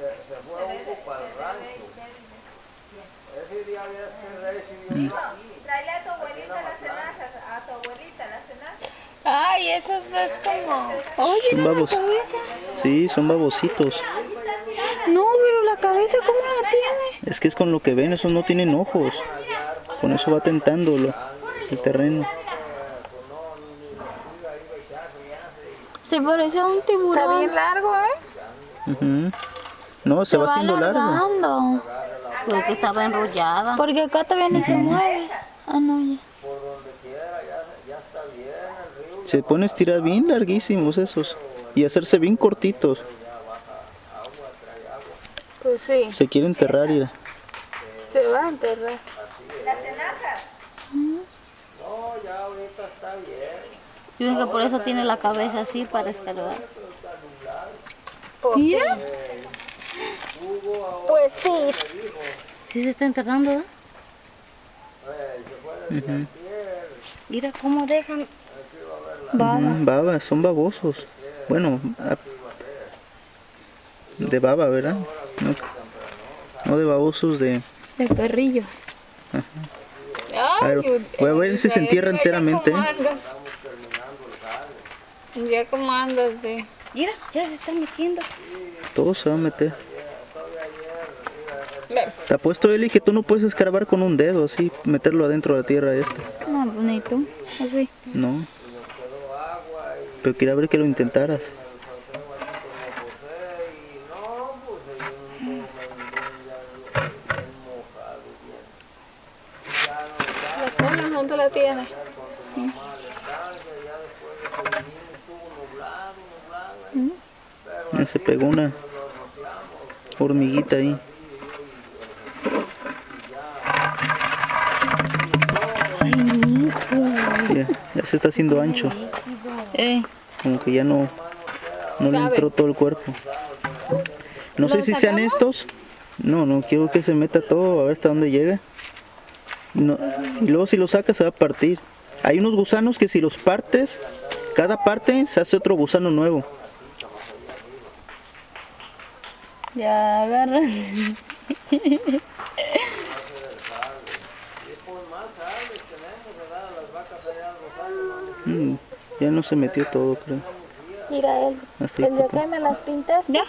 se, se fue Hugo para el rancho. Ese día había que recibió Traile a tu abuelita las tenazas, a tu abuelita las tenazas. Ay, esas es como... Oye, Son la babos. cabeza. Sí, son babositos. No, pero la cabeza, ¿cómo la tiene? Es que es con lo que ven, esos no tienen ojos. Con eso va tentando lo- el terreno. Se parece a un tiburón. Está bien largo, ¿eh? Ujú. No, se, va haciendo largo. alargando. Pues que estaba enrollada. Porque acá todavía ni se mueve. Ah, no, ya. por donde quiera, ya, ya está bien el río. Se pone a estirar bien larguísimos esos. Y hacerse bien cortitos. Pues sí, Se quiere enterrar ya. se va a enterrar. No, ya ahorita está bien. Yo creo que por eso tiene la cabeza así para escarbar. Mira. Pues sí. Sí se está enterrando, ¿eh? Ujú. Mira cómo dejan. Ujú, Baba, son babosos. Bueno, a- de baba, ¿verdad? No, no de babosos de... De perrillos. A ver, voy a ver si se entierra enteramente. Ya como andas de... Mira, ya se está metiendo. Todo se va a meter. Te apuesto, Eli, que tú no puedes escarbar con un dedo así, meterlo adentro de la tierra esta. No, bonito. Así. No. Pero quería ver que lo intentaras. La toma, ¿dónde la tienes? Ya se pegó una hormiguita ahí. Ya, se está haciendo ancho. Eh, Como que ya no, no le entró todo el cuerpo. No sé ¿Lo si sean estos. No, no, quiero que se meta todo a ver hasta dónde llega. No, y luego si lo sacas se va a partir. Hay unos gusanos que si los partes, cada parte se hace otro gusano nuevo. ya agarra. Mm, ya no se metió todo, creo. Mira, el, ahí el de acá me las pintas. Ya.